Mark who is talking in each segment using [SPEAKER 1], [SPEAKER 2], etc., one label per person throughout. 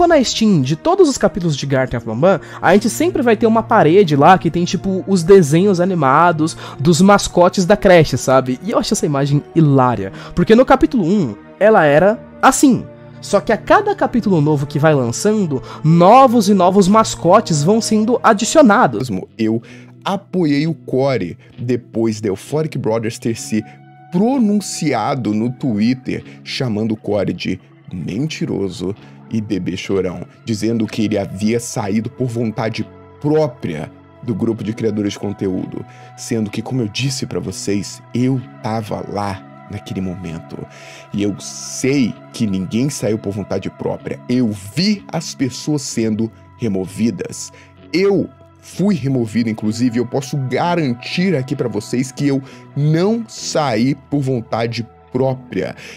[SPEAKER 1] for na Steam de todos os capítulos de Garten of Bambam, a gente sempre vai ter uma parede lá que tem, tipo, os desenhos animados dos mascotes da creche, sabe? E eu acho essa imagem hilária. Porque no capítulo 1, ela era assim. Só que a cada capítulo novo que vai lançando, novos e novos mascotes vão sendo adicionados.
[SPEAKER 2] Eu apoiei o Core depois de Euphoric Brothers ter se pronunciado no Twitter chamando o Core de mentiroso e bebê chorão, dizendo que ele havia saído por vontade própria do grupo de criadores de conteúdo, sendo que, como eu disse para vocês, eu tava lá naquele momento. E eu sei que ninguém saiu por vontade própria. Eu vi as pessoas sendo removidas. Eu fui removido, inclusive, eu posso garantir aqui para vocês que eu não saí por vontade própria.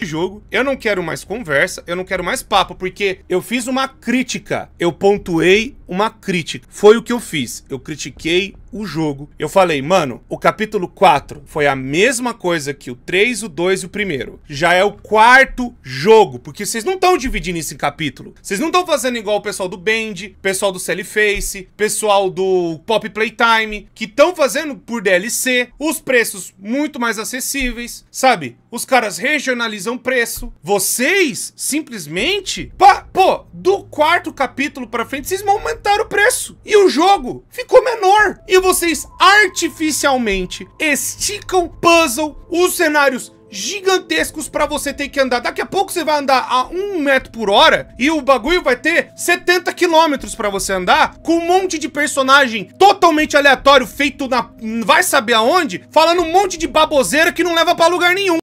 [SPEAKER 3] Jogo, eu não quero mais conversa, eu não quero mais papo, porque eu fiz uma crítica, eu pontuei uma crítica. Foi o que eu fiz. Eu critiquei o jogo. Eu falei, mano, o capítulo 4 foi a mesma coisa que o 3, o 2 e o primeiro. Já é o quarto jogo, porque vocês não estão dividindo isso em capítulo. Vocês não estão fazendo igual o pessoal do Band, pessoal do Face, pessoal do Pop Playtime, que estão fazendo por DLC, os preços muito mais acessíveis, sabe? Os caras regionalizam preço. Vocês simplesmente, pá, pô, do quarto capítulo para frente, vocês aumentaram o preço. E o jogo ficou menor. E vocês artificialmente esticam puzzle, os cenários gigantescos para você ter que andar. Daqui a pouco você vai andar a um metro por hora e o bagulho vai ter 70 quilômetros para você andar com um monte de personagem totalmente aleatório feito na vai saber aonde, falando um monte de baboseira que não leva para lugar nenhum.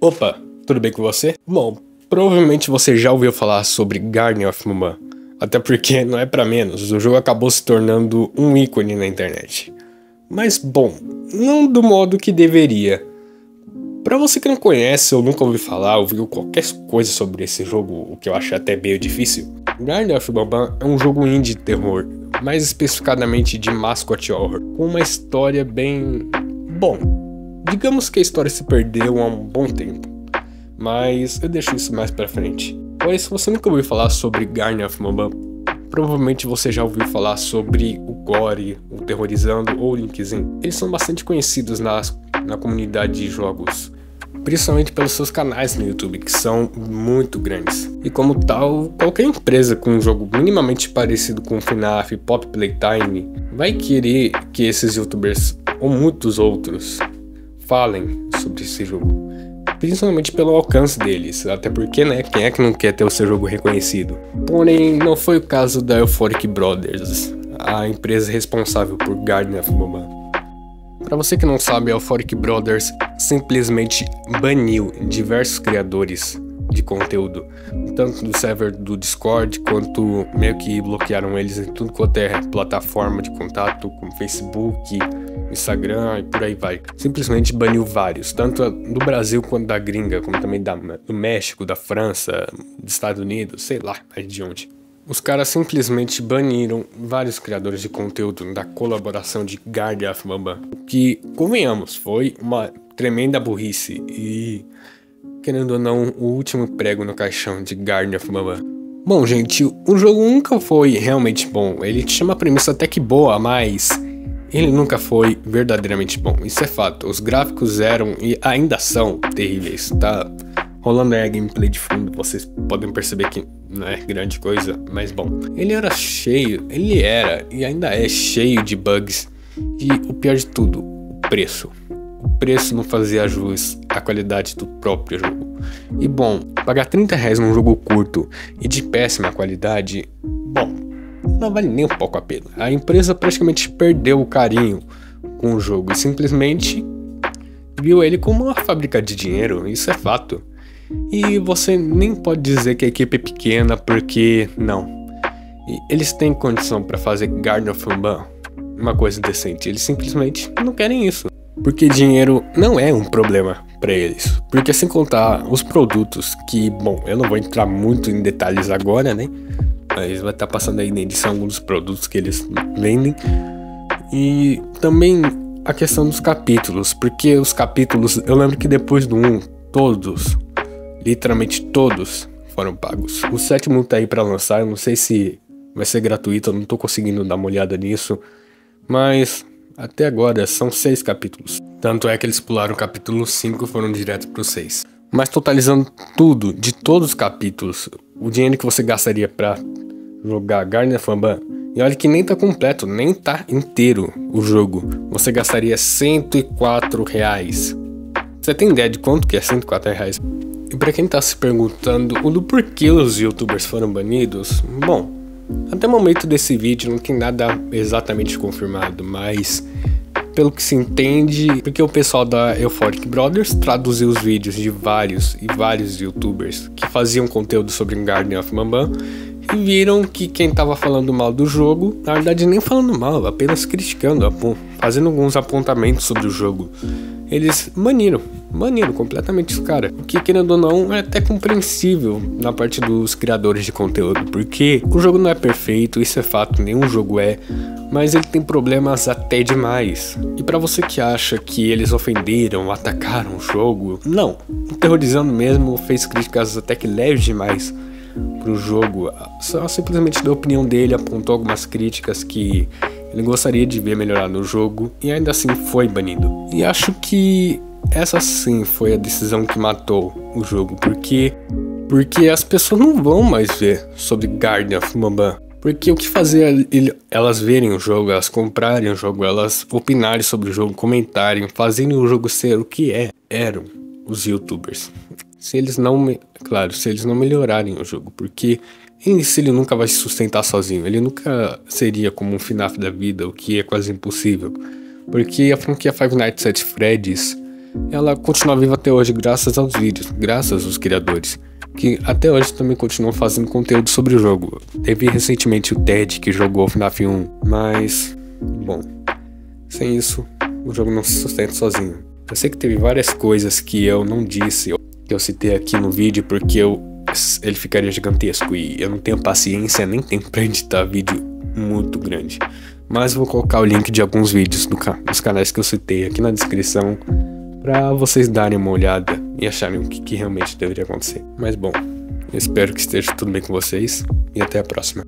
[SPEAKER 4] Opa, tudo bem com você? Bom, provavelmente você já ouviu falar sobre Garden of Muman. Até porque não é para menos, o jogo acabou se tornando um ícone na internet. Mas bom, não do modo que deveria. Para você que não conhece ou nunca ouviu falar ou viu qualquer coisa sobre esse jogo, o que eu acho até meio difícil, Garden of Bambam é um jogo indie terror, mais especificadamente de mascot horror, com uma história bem. Bom, digamos que a história se perdeu há um bom tempo, mas eu deixo isso mais pra frente. Pois se você nunca ouviu falar sobre Garden Mamba, provavelmente você já ouviu falar sobre o Gore, o Terrorizando ou o Linkzinho. Eles são bastante conhecidos nas, na comunidade de jogos, principalmente pelos seus canais no YouTube, que são muito grandes. E como tal, qualquer empresa com um jogo minimamente parecido com FNAF, Pop Playtime, vai querer que esses youtubers ou muitos outros falem sobre esse jogo principalmente pelo alcance deles, até porque, né, quem é que não quer ter o seu jogo reconhecido? Porém, não foi o caso da Euphoric Brothers, a empresa responsável por Garden of Boban. Para você que não sabe, a Euphoric Brothers simplesmente baniu diversos criadores de conteúdo, tanto do server do Discord quanto meio que bloquearam eles em tudo quanto é plataforma de contato, como Facebook, Instagram e por aí vai. Simplesmente baniu vários, tanto do Brasil quanto da gringa, como também da, do México, da França, dos Estados Unidos, sei lá, de onde. Os caras simplesmente baniram vários criadores de conteúdo da colaboração de Guardian of Bambam. Que, convenhamos, foi uma tremenda burrice e, querendo ou não, o último prego no caixão de Guardian of Bambam. Bom, gente, o jogo nunca foi realmente bom. Ele tinha uma premissa até que boa, mas ele nunca foi verdadeiramente bom. Isso é fato. Os gráficos eram e ainda são terríveis. Tá rolando aí a gameplay de fundo, vocês podem perceber que não é grande coisa, mas bom. Ele era cheio, ele era e ainda é cheio de bugs. E o pior de tudo, o preço. O preço não fazia jus à qualidade do próprio jogo. E bom, pagar 30 reais num jogo curto e de péssima qualidade, bom, não vale nem um pouco a pena. A empresa praticamente perdeu o carinho com o jogo e simplesmente viu ele como uma fábrica de dinheiro, isso é fato. E você nem pode dizer que a equipe é pequena porque não. E eles têm condição para fazer Garden of Unban uma coisa decente, eles simplesmente não querem isso. Porque dinheiro não é um problema para eles. Porque sem contar os produtos que, bom, eu não vou entrar muito em detalhes agora, né? Mas vai estar tá passando aí na edição alguns produtos que eles vendem. E também a questão dos capítulos, porque os capítulos, eu lembro que depois do 1, todos, Literalmente todos foram pagos. O sétimo tá aí para lançar, eu não sei se vai ser gratuito, eu não tô conseguindo dar uma olhada nisso, mas até agora são seis capítulos. Tanto é que eles pularam o capítulo 5 e foram direto pro 6. Mas totalizando tudo, de todos os capítulos, o dinheiro que você gastaria para jogar Garner Famban, e olha que nem tá completo, nem tá inteiro o jogo, você gastaria 104 reais. Você tem ideia de quanto que é 104 reais? E para quem tá se perguntando o do porquê os youtubers foram banidos, bom, até o momento desse vídeo não tem nada exatamente confirmado, mas pelo que se entende, porque o pessoal da Euphoric Brothers traduziu os vídeos de vários e vários youtubers que faziam conteúdo sobre Garden of Mambam e viram que quem tava falando mal do jogo, na verdade nem falando mal, apenas criticando, fazendo alguns apontamentos sobre o jogo, eles baniram, baniram completamente os caras. O que, querendo ou não, é até compreensível na parte dos criadores de conteúdo, porque o jogo não é perfeito, isso é fato, nenhum jogo é, mas ele tem problemas até demais. E para você que acha que eles ofenderam, atacaram o jogo, não. O Terrorizando mesmo fez críticas até que leves demais pro jogo, só simplesmente da opinião dele apontou algumas críticas que ele gostaria de ver melhorar no jogo e ainda assim foi banido. E acho que essa sim foi a decisão que matou o jogo, porque porque as pessoas não vão mais ver sobre Garden of Mamba. Porque o que fazer elas verem o jogo, elas comprarem o jogo, elas opinarem sobre o jogo, comentarem, fazerem o jogo ser o que é, eram os youtubers. Se eles não, claro, se eles não melhorarem o jogo, porque si ele nunca vai se sustentar sozinho, ele nunca seria como um FNAF da vida, o que é quase impossível. Porque a franquia Five Nights at Freddy's, ela continua viva até hoje graças aos vídeos, graças aos criadores, que até hoje também continuam fazendo conteúdo sobre o jogo. Teve recentemente o Ted que jogou FNAF 1, mas, bom, sem isso, o jogo não se sustenta sozinho. Eu sei que teve várias coisas que eu não disse, que eu citei aqui no vídeo, porque eu ele ficaria gigantesco e eu não tenho paciência nem tempo para editar vídeo muito grande. Mas vou colocar o link de alguns vídeos do dos canais que eu citei aqui na descrição para vocês darem uma olhada e acharem o que, que realmente deveria acontecer. Mas bom, espero que esteja tudo bem com vocês e até a próxima.